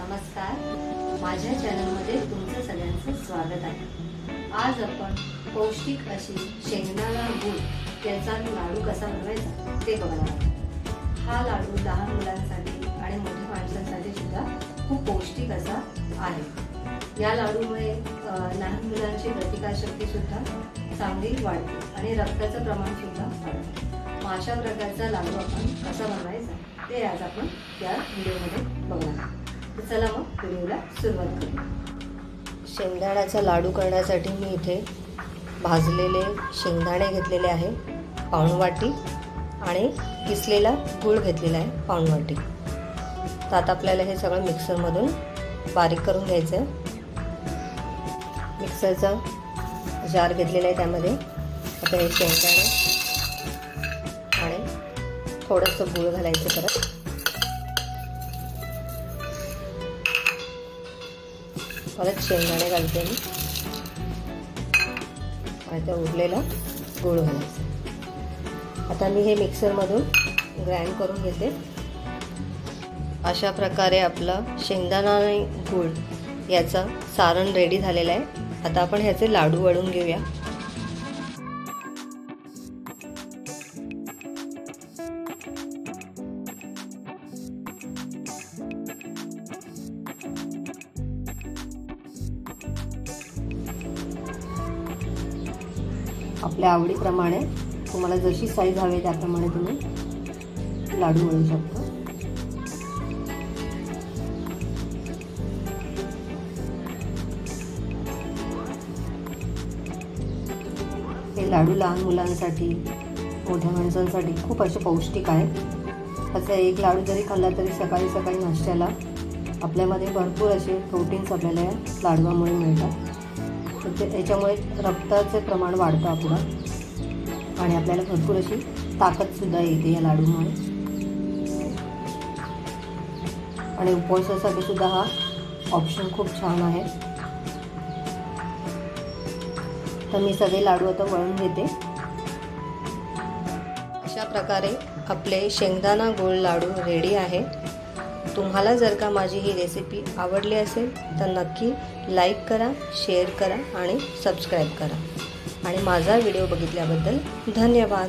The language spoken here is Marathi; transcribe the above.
नमस्कार. माझ्या चॅनलमध्ये तुमचं सगळ्यांचं स्वागत आहे. आज आपण पौष्टिक अशी शेंगदाणा गूळ त्याचा लाडू कसा बनवायचा ते बघणार हा लाडू लहान मुलांसाठी आणि मोठ्या माणसांसाठी सुद्धा खूप पौष्टिक असा आहे. या लाडूमुळे लहान मुलांची प्रतिकारशक्ती सुद्धा चांगली वाढते आणि रक्ताचं प्रमाण सुद्धा वाढतं. अशा प्रकारचा लाडू आपण कसा बनवायचा ते आज आपण या व्हिडिओमध्ये बघणार आहोत. चला मग व्हिडिओला सुरुवात करू. शेंगदाण्याचा लाडू करण्यासाठी मी इथे भाजलेले शेंगदाणे घेतलेले आहे पाऊण वाटी आणि किसलेला गूळ घेतलेला आहे पाऊण वाटी तर आता आपल्याला हे सगळं मिक्सरमधून बारीक करून घ्यायचं आहे. मिक्सरचा जार घेतलेला आहे त्यामध्ये आता हे शेंगदाणे आणि थोडंसं गूळ घालायचं परत. परत शेंगदाणे घालते मी. आणि त्या उरलेला गूळ घालायचा. आता मी हे मिक्सरमधून ग्राइंड करून घेते. अशा प्रकारे आपला शेंगदाणा आणि गूळ याचा सारण रेडी झालेला आहे. आता आपण ह्याचे लाडू वळून घेऊया. आपल्या आवडीप्रमाणे. तुम्हाला जशी साईज हवी त्याप्रमाणे तुम्ही लाडू मिळू शकता. हे लाडू लहान मुलांसाठी मोठ्या माणसांसाठी खूप असे पौष्टिक आहेत. त्याचा एक लाडू जरी खाल्ला तरी सकाळी सकाळी नाश्त्याला आपल्यामध्ये भरपूर असे प्रोटीन्स आपल्याला या लाडवामुळे मिळतात. ते याच्यामुळे रक्ताचे प्रमाण वाढतं आपलं. आणि आपल्याला भरपूर अशी ताकदसुद्धा येते या लाडूमुळे. आणि उपवासासाठी सुद्धा हा ऑप्शन खूप छान आहे. तर मी सगळे लाडू आता वळून घेते. अशा प्रकारे आपले शेंगदाणा गोळ लाडू रेडी आहे. तुम्हाला जर का माझी ही रेसिपी आवडली असेल तर नक्की लाईक करा शेअर करा आणि सबस्क्राईब करा. आणि माझा व्हिडिओ बघितल्याबद्दल धन्यवाद.